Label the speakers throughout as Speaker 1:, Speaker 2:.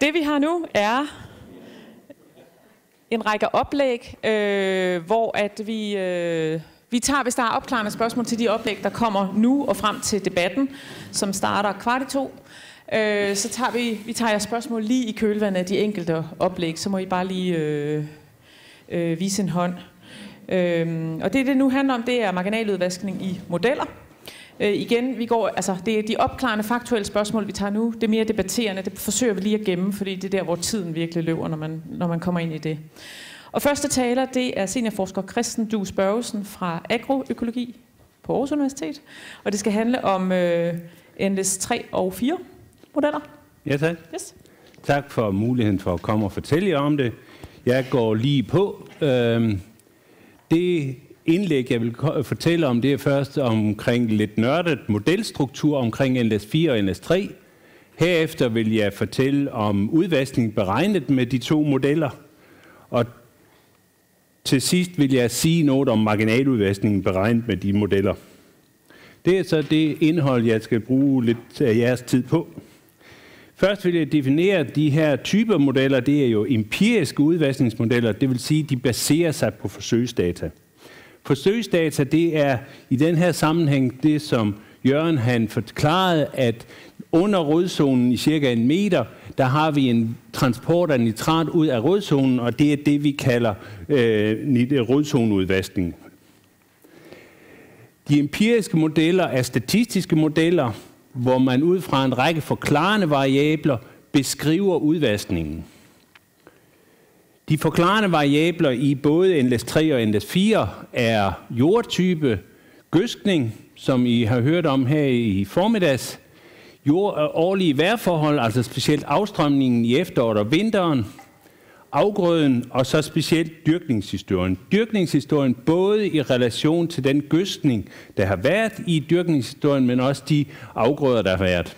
Speaker 1: Det vi har nu er en række oplæg, øh, hvor at vi, øh, vi tager, hvis der er opklarende spørgsmål til de oplæg, der kommer nu og frem til debatten, som starter kvart i to, øh, så tager vi, vi tager jeres spørgsmål lige i kølvandet af de enkelte oplæg, så må I bare lige øh, øh, vise en hånd. Øh, og det, det nu handler om, det er marginaludvaskning i modeller. Øh, igen, vi går, altså, det er de opklarende faktuelle spørgsmål, vi tager nu. Det er mere debatterende. Det forsøger vi lige at gemme, fordi det er der, hvor tiden virkelig løber, når man, når man kommer ind i det. Og første taler, det er seniorforsker Christen Du Spørgesen fra Agroøkologi på Aarhus Universitet. Og det skal handle om øh, NLS 3 og 4 modeller.
Speaker 2: Ja, tak.
Speaker 1: Yes.
Speaker 2: Tak for muligheden for at komme og fortælle jer om det. Jeg går lige på. Øhm, det indlæg, jeg vil fortælle om, det er først omkring lidt nørdet modelstruktur omkring NS4 og NS3. Herefter vil jeg fortælle om udvaskning beregnet med de to modeller. Og til sidst vil jeg sige noget om marginaludvaskningen beregnet med de modeller. Det er så det indhold, jeg skal bruge lidt af jeres tid på. Først vil jeg definere de her typer modeller. Det er jo empiriske udvaskningsmodeller, det vil sige, at de baserer sig på forsøgsdata. Forsøgsdata, det er i den her sammenhæng det, som Jørgen han forklarede, at under rødzonen i cirka en meter, der har vi en transport af nitrat ud af rødzonen, og det er det, vi kalder øh, rødzoneudvaskning. De empiriske modeller er statistiske modeller, hvor man ud fra en række forklarende variabler beskriver udvaskningen. De forklarende variabler i både NLS3 og NLS4 er jordtype, gøskning, som I har hørt om her i formiddags, jord, årlige vejrforhold, altså specielt afstrømningen i efteråret og vinteren, afgrøden og så specielt dyrkningshistorien. Dyrkningshistorien både i relation til den gøstning, der har været i dyrkningshistorien, men også de afgrøder, der har været.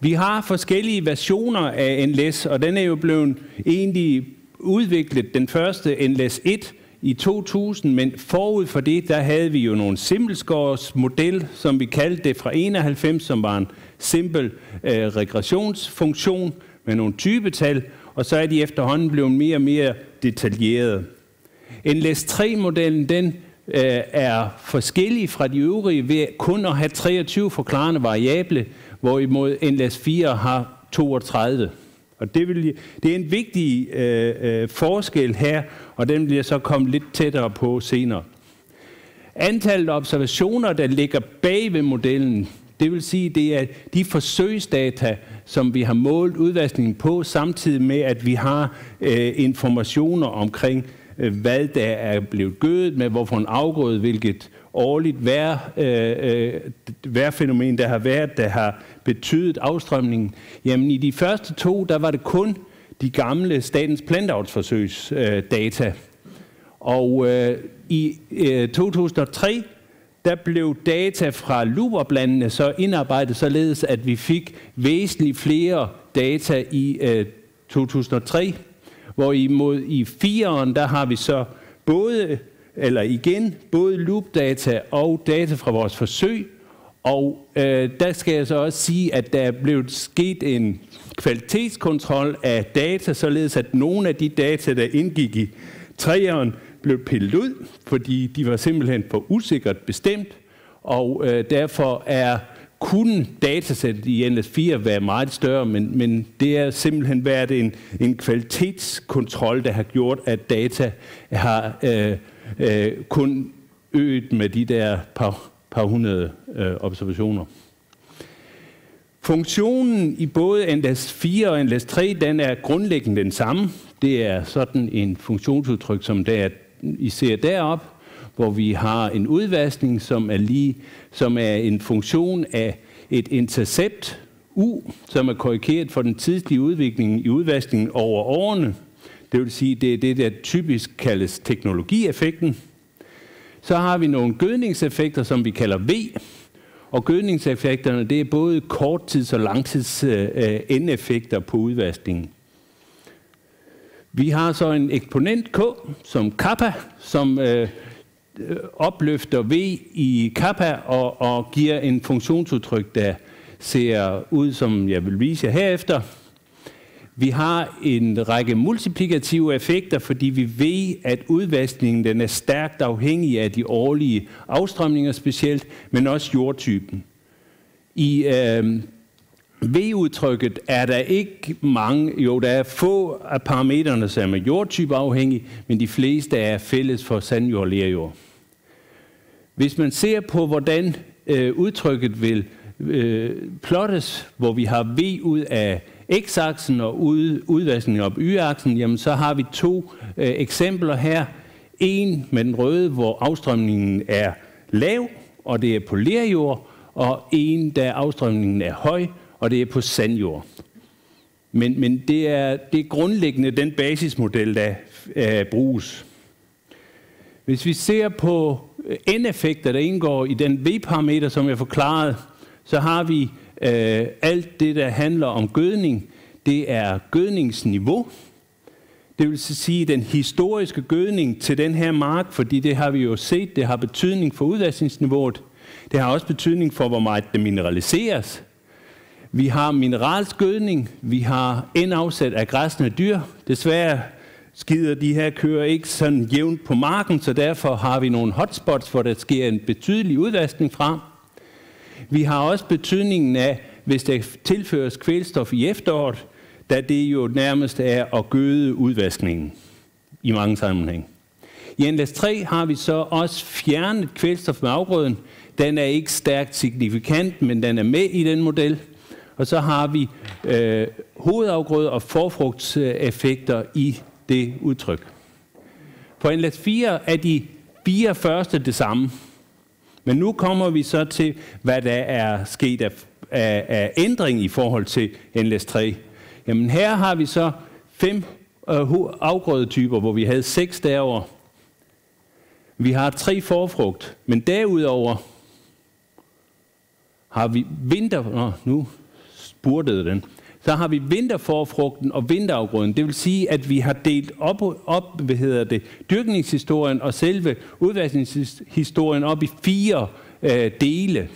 Speaker 2: Vi har forskellige versioner af NLS, og den er jo blevet egentlig udviklet. Den første NLS 1 i 2000, men forud for det, der havde vi jo nogle Simmelsgaards model, som vi kaldte det fra 91, som var en simpel øh, regressionsfunktion med nogle typetal, og så er de efterhånden blevet mere og mere detaljerede. NLS 3-modellen, den øh, er forskellig fra de øvrige ved kun at have 23 forklarende variable, hvorimod NLS 4 har 32. Og det, vil, det er en vigtig øh, øh, forskel her, og den bliver så kommet lidt tættere på senere. Antallet af observationer, der ligger bag ved modellen, det vil sige, det er de forsøgsdata, som vi har målt udvaskningen på, samtidig med, at vi har øh, informationer omkring, øh, hvad der er blevet gødet med, hvorfor en afgrøde, hvilket årligt vejr, øh, øh, vejrfænomen, der har været, der har betydet afstrømningen. Jamen i de første to, der var det kun de gamle statens plantavlsforsøgsdata. Øh, og øh, i øh, 2003, der blev data fra luberblandene så indarbejdet således, at vi fik væsentligt flere data i øh, 2003, hvor imod i 4'eren, der har vi så både eller igen, både loop-data og data fra vores forsøg. Og øh, der skal jeg så også sige, at der er blevet sket en kvalitetskontrol af data, således at nogle af de data, der indgik i træeren, blev pillet ud, fordi de var simpelthen for usikkert bestemt, og øh, derfor er kunne datasættet i NS4 være meget større, men, men det er simpelthen været en, en kvalitetskontrol, der har gjort, at data har øh, øh, kun øget med de der par, par hundrede øh, observationer. Funktionen i både NLS 4 og NLS 3, den er grundlæggende den samme. Det er sådan en funktionsudtryk, som der, I ser derop, hvor vi har en udvaskning, som er, lige, som er en funktion af et intercept, U, som er korrigeret for den tidslige udvikling i udvaskningen over årene, det vil sige, det er det, der typisk kaldes teknologieffekten. Så har vi nogle gødningseffekter, som vi kalder V. Og gødningseffekterne, det er både korttids- og langtids øh, øh, endeffekter på udvaskningen. Vi har så en eksponent K som kappa, som øh, øh, opløfter V i kappa og, og giver en funktionsudtryk, der, ser ud, som jeg vil vise jer herefter. Vi har en række multiplikative effekter, fordi vi ved, at udvaskningen den er stærkt afhængig af de årlige afstrømninger specielt, men også jordtypen. I øh, V-udtrykket er der ikke mange, jo der er få af parametrene, som er jordtype afhængige, men de fleste er fælles for sandjord og lerjord. Hvis man ser på, hvordan øh, udtrykket vil øh, plottes, hvor vi har V ud af x-aksen og ud, udvaskning op y-aksen, jamen så har vi to øh, eksempler her. En med den røde, hvor afstrømningen er lav, og det er på lerjord, og en, der afstrømningen er høj, og det er på sandjord. Men, men det, er, det er grundlæggende den basismodel, der øh, bruges. Hvis vi ser på øh, n-effekter, der indgår i den v-parameter, som jeg forklarede, så har vi øh, alt det, der handler om gødning. Det er gødningsniveau. Det vil sige den historiske gødning til den her mark, fordi det har vi jo set, det har betydning for udvaskningsniveauet. Det har også betydning for, hvor meget det mineraliseres. Vi har mineralsgødning, vi har indafsæt af græsne dyr. Desværre skider de her køer ikke sådan jævnt på marken, så derfor har vi nogle hotspots, hvor der sker en betydelig udvaskning fra. Vi har også betydningen af, hvis der tilføres kvælstof i efteråret, da det jo nærmest er at gøde udvaskningen i mange sammenhæng. I NLS 3 har vi så også fjernet kvælstof med afgrøden. Den er ikke stærkt signifikant, men den er med i den model. Og så har vi øh, hovedafgrøde og forfrugtseffekter i det udtryk. På NLS 4 er de fire første det samme. Men nu kommer vi så til, hvad der er sket af, af, af ændring i forhold til NLS 3. Jamen her har vi så fem øh, afgrødetyper, hvor vi havde seks derover. Vi har tre forfrugt, men derudover har vi vinter... Nå, nu spurtede den så har vi vinterforfrugten og vinterafgrøden. Det vil sige, at vi har delt op, op hvad hedder det, dyrkningshistorien og selve udvaskningshistorien op i fire øh, dele.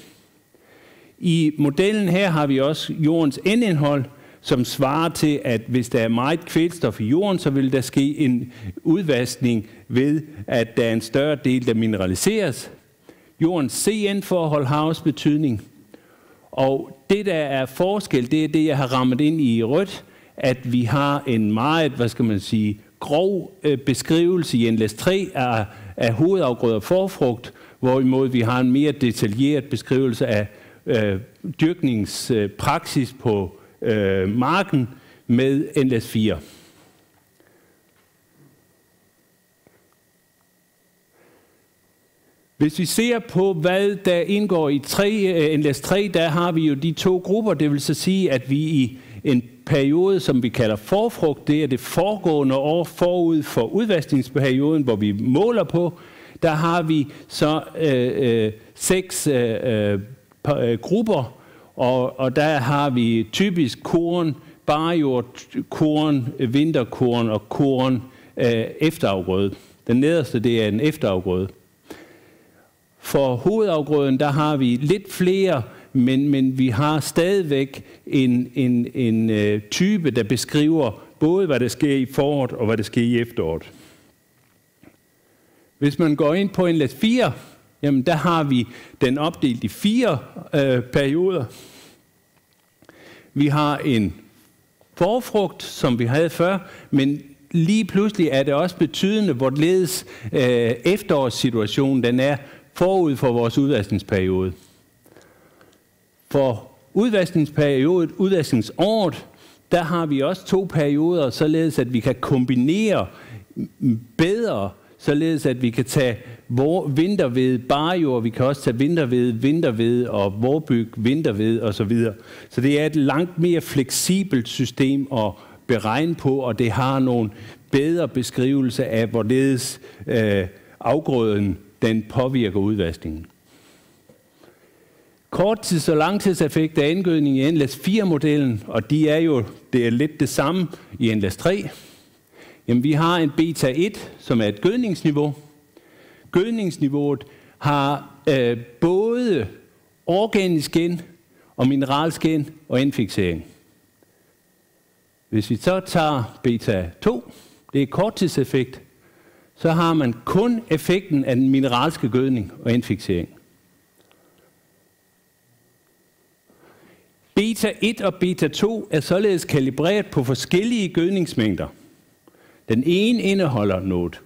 Speaker 2: I modellen her har vi også jordens endindhold, som svarer til, at hvis der er meget kvælstof i jorden, så vil der ske en udvaskning ved, at der er en større del, der mineraliseres. Jordens CN-forhold har også betydning. Og det, der er forskel, det er det, jeg har rammet ind i rødt, at vi har en meget, hvad skal man sige, grov øh, beskrivelse i NLS 3 af, af hovedafgrøder og forfrugt, hvorimod vi har en mere detaljeret beskrivelse af øh, dyrkningspraksis på øh, marken med NLS 4. Hvis vi ser på, hvad der indgår i 3, NLS 3, der har vi jo de to grupper. Det vil så sige, at vi i en periode, som vi kalder forfrugt, det er det foregående år forud for udvaskningsperioden, hvor vi måler på, der har vi så øh, øh, seks øh, øh, grupper, og, og der har vi typisk korn, barjord, korn, vinterkorn og korn øh, efterafgrøde. Den nederste, det er en efterafgrøde. For hovedafgrøden, der har vi lidt flere, men, men vi har stadigvæk en, en, en øh, type, der beskriver både, hvad der sker i foråret og hvad der sker i efteråret. Hvis man går ind på en let 4, jamen der har vi den opdelt i fire øh, perioder. Vi har en forfrugt, som vi havde før, men lige pludselig er det også betydende, hvorledes øh, efterårssituationen den er forud for vores udvaskningsperiode. For udvaskningsperioden, udvaskningsåret, der har vi også to perioder, således at vi kan kombinere bedre, således at vi kan tage vinterved, barjord, vi kan også tage vinterved, vinterved og vorbyg, vinterved osv. Så, videre. så det er et langt mere fleksibelt system at beregne på, og det har nogle bedre beskrivelse af, hvorledes øh, afgrøden den påvirker udvaskningen. Korttids- og langtidseffekt af indgødning i NLS 4-modellen, og de er jo det er lidt det samme i NLS 3. Jamen, vi har en beta 1, som er et gødningsniveau. Gødningsniveauet har øh, både organisk gen og mineralsk gen og infiksering. Hvis vi så tager beta 2, det er korttidseffekt, så har man kun effekten af den mineralske gødning og infiksering. Beta 1 og beta 2 er således kalibreret på forskellige gødningsmængder. Den ene indeholder noget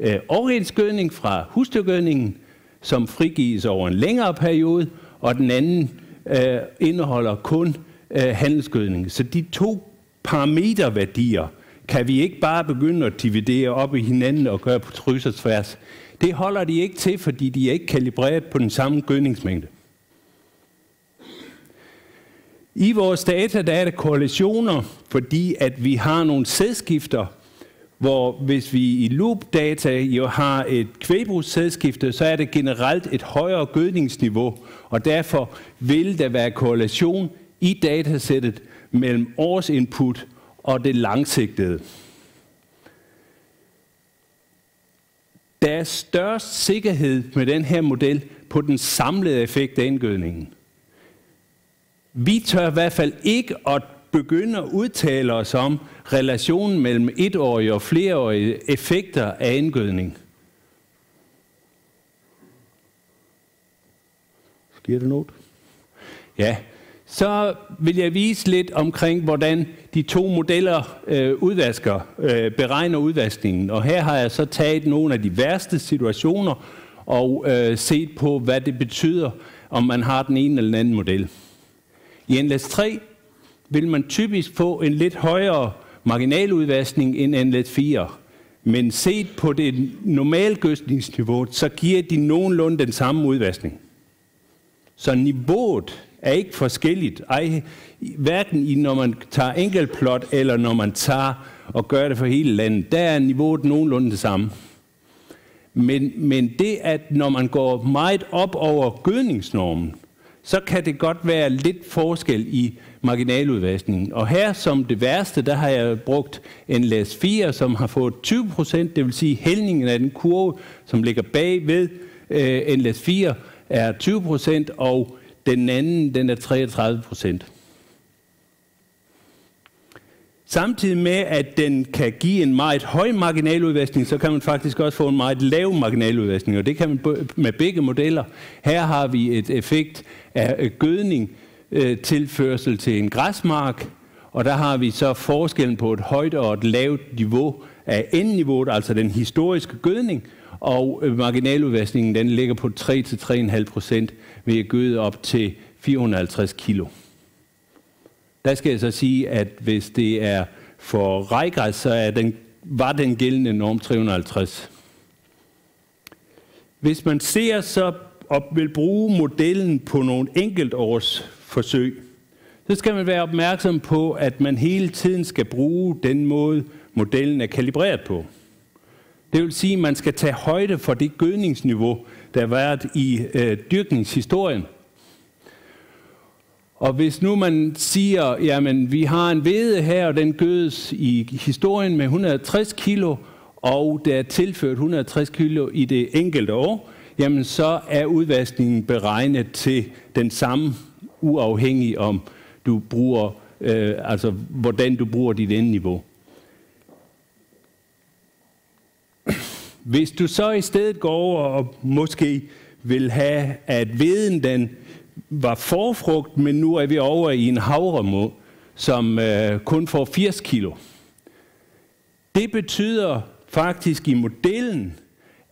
Speaker 2: øh, overhensgødning fra husdyrgødningen, som frigives over en længere periode, og den anden øh, indeholder kun øh, handelsgødning. Så de to parameterværdier kan vi ikke bare begynde at dividere op i hinanden og gøre på kryds og tværs. Det holder de ikke til, fordi de er ikke kalibreret på den samme gødningsmængde. I vores data der er der korrelationer, fordi at vi har nogle sædskifter, hvor hvis vi i loop-data jo har et kvæbrugssædskifte, så er det generelt et højere gødningsniveau, og derfor vil der være korrelation i datasættet mellem årsinput og det langsigtede. Der er størst sikkerhed med den her model på den samlede effekt af indgødningen. Vi tør i hvert fald ikke at begynde at udtale os om relationen mellem etårige og flereårige effekter af indgødning. Sker det noget? Ja, så vil jeg vise lidt omkring, hvordan de to modeller øh, udvasker, øh, beregner udvaskningen. Og her har jeg så taget nogle af de værste situationer og øh, set på, hvad det betyder, om man har den ene eller den anden model. I NLS 3 vil man typisk få en lidt højere marginaludvaskning end NLS 4. Men set på det normale gødskningsniveau, så giver de nogenlunde den samme udvaskning. Så niveauet er ikke forskelligt. Ej, hverken i, når man tager enkeltplot, eller når man tager og gør det for hele landet, der er niveauet nogenlunde det samme. Men, men det, at når man går meget op over gødningsnormen, så kan det godt være lidt forskel i marginaludvaskningen. Og her som det værste, der har jeg brugt en LAS 4, som har fået 20 procent, det vil sige hældningen af den kurve, som ligger bag ved øh, en LAS 4, er 20 procent, og den anden den er 33 procent. Samtidig med, at den kan give en meget høj marginaludvaskning, så kan man faktisk også få en meget lav marginaludvaskning, og det kan man med begge modeller. Her har vi et effekt af øh, gødning øh, tilførsel til en græsmark, og der har vi så forskellen på et højt og et lavt niveau af N-niveauet, altså den historiske gødning, og øh, marginaludvaskningen den ligger på 3-3,5 procent ved at gøde op til 450 kilo. Der skal jeg så sige, at hvis det er for rejgræs, så er den, var den gældende norm 350. Hvis man ser så og vil bruge modellen på nogle enkeltårs forsøg, så skal man være opmærksom på, at man hele tiden skal bruge den måde, modellen er kalibreret på. Det vil sige, at man skal tage højde for det gødningsniveau, der har været i øh, dyrkningshistorien. Og hvis nu man siger, jamen vi har en hvede her, og den gødes i historien med 160 kilo, og der er tilført 160 kilo i det enkelte år, jamen så er udvaskningen beregnet til den samme, uafhængig om du bruger, øh, altså hvordan du bruger dit niveau Hvis du så i stedet går over og måske vil have, at veden den var forfrugt, men nu er vi over i en havremå, som øh, kun får 80 kilo. Det betyder faktisk i modellen,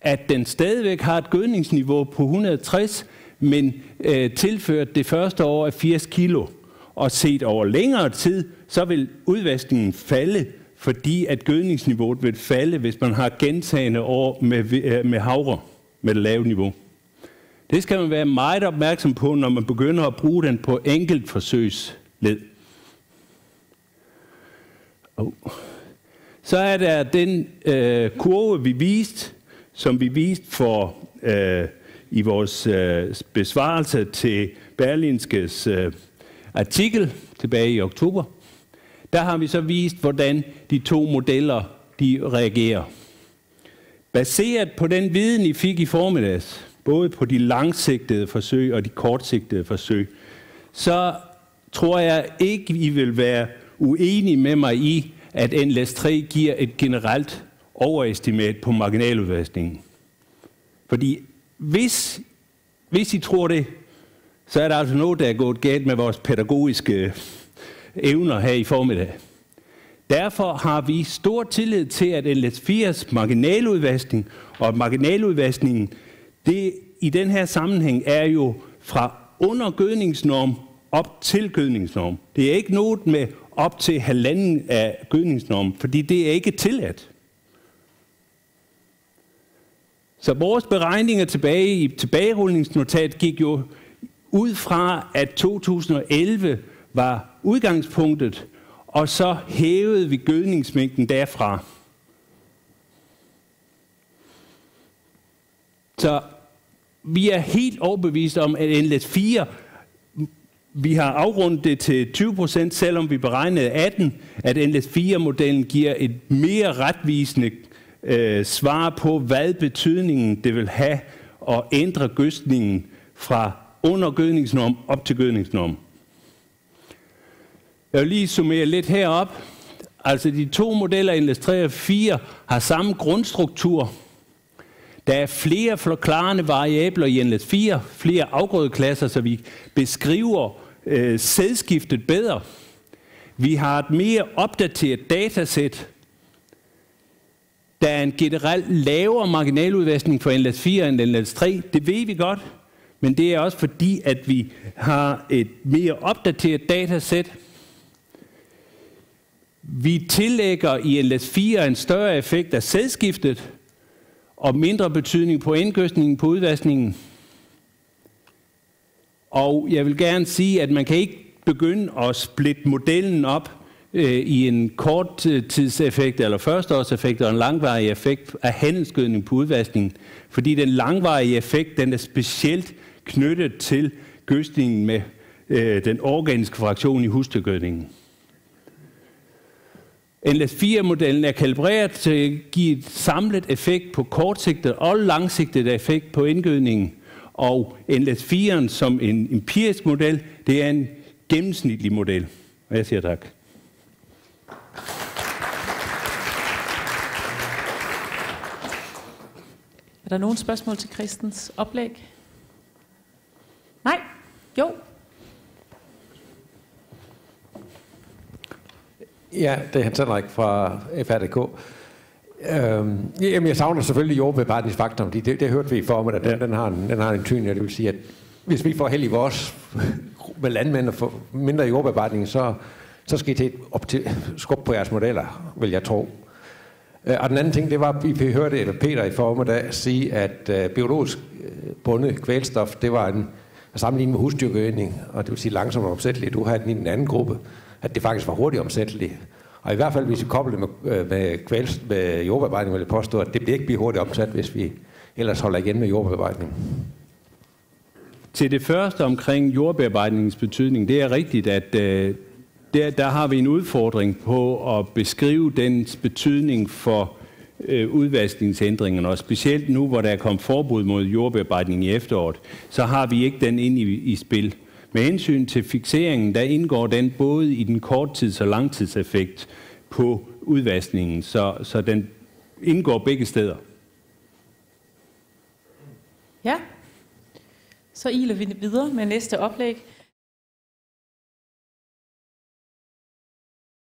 Speaker 2: at den stadigvæk har et gødningsniveau på 160, men øh, tilført det første år af 80 kilo. Og set over længere tid, så vil udvaskningen falde, fordi at gødningsniveauet vil falde, hvis man har gentagende år med, øh, med havre med det lave niveau. Det skal man være meget opmærksom på, når man begynder at bruge den på enkelt forsøgsled. Oh. Så er der den øh, kurve, vi viste, som vi viste for øh, i vores øh, besvarelse til Berlinskes øh, artikel tilbage i oktober. Der har vi så vist, hvordan de to modeller de reagerer. Baseret på den viden, I fik i formiddags, både på de langsigtede forsøg og de kortsigtede forsøg, så tror jeg ikke, I vil være uenige med mig i, at NLS3 giver et generelt overestimat på marginaludvaskningen. Fordi hvis, hvis I tror det, så er der altså noget, der er gået galt med vores pædagogiske evner her i formiddag. Derfor har vi stor tillid til, at LS4's marginaludvaskning og marginaludvaskningen, det i den her sammenhæng er jo fra undergødningsnorm op til gødningsnorm. Det er ikke noget med op til halvanden af gødningsnorm, fordi det er ikke tilladt. Så vores beregninger tilbage i tilbagerulningsnotat gik jo ud fra, at 2011 var udgangspunktet, og så hævede vi gødningsmængden derfra. Så vi er helt overbevist om, at NLS 4, vi har afrundet det til 20 procent, selvom vi beregnede 18, at NLS 4-modellen giver et mere retvisende øh, svar på, hvad betydningen det vil have at ændre gødningen fra under gødningsnorm op til gødningsnorm. Jeg vil lige summere lidt herop. Altså de to modeller, NLS 3 og 4, har samme grundstruktur. Der er flere forklarende variabler i NLS 4, flere afgrødeklasser, så vi beskriver øh, sædskiftet bedre. Vi har et mere opdateret datasæt. Der er en generelt lavere marginaludvaskning for NLS 4 end NLS 3. Det ved vi godt, men det er også fordi, at vi har et mere opdateret datasæt. Vi tillægger i LS4 en større effekt af sædskiftet og mindre betydning på indgøstningen på udvaskningen. Og jeg vil gerne sige, at man kan ikke begynde at splitte modellen op øh, i en kort øh, tidseffekt eller førsteårseffekt og en langvarig effekt af handelsgødning på udvaskningen. Fordi den langvarige effekt, den er specielt knyttet til gødskningen med øh, den organiske fraktion i husdyrgødningen. NLS4-modellen er kalibreret til at give et samlet effekt på kortsigtet og langsigtet effekt på indgødningen. Og NLS4'en som en empirisk model, det er en gennemsnitlig model. Og jeg siger tak.
Speaker 1: Er der nogen spørgsmål til Kristens oplæg? Nej? Jo?
Speaker 3: Ja, det er Hans Henrik fra FRDK. Øhm, jamen, jeg savner selvfølgelig jordbearbejdningsfaktoren, det, det, det hørte vi i form, at den, ja. den, har en, den har en tyngde, det vil sige, at hvis vi får held i vores med landmænd og får mindre jordbearbejdning, så, så skal I til op til skub på jeres modeller, vil jeg tro. Øh, og den anden ting, det var, at vi hørte Peter i formiddag sige, at øh, biologisk øh, bundet kvælstof, det var en sammenligning med husdyrgødning, og det vil sige langsomt omsætteligt. Du har den i den anden gruppe at det faktisk var hurtigt omsætteligt. Og i hvert fald, hvis vi kobler det med, øh, med, kvæls, med jordbearbejdning, vil jeg påstå, at det bliver ikke blive hurtigt omsat, hvis vi ellers holder igen med jordbearbejdning.
Speaker 2: Til det første omkring jordbearbejdningens betydning, det er rigtigt, at øh, der, der har vi en udfordring på at beskrive dens betydning for øh, udvaskningsændringerne, og specielt nu, hvor der er kommet forbud mod jordbearbejdning i efteråret, så har vi ikke den ind i, i spil. Med hensyn til fixeringen, der indgår den både i den korttids- og langtidseffekt på udvaskningen, så, så den indgår begge steder.
Speaker 1: Ja, så iler vi videre med næste oplæg.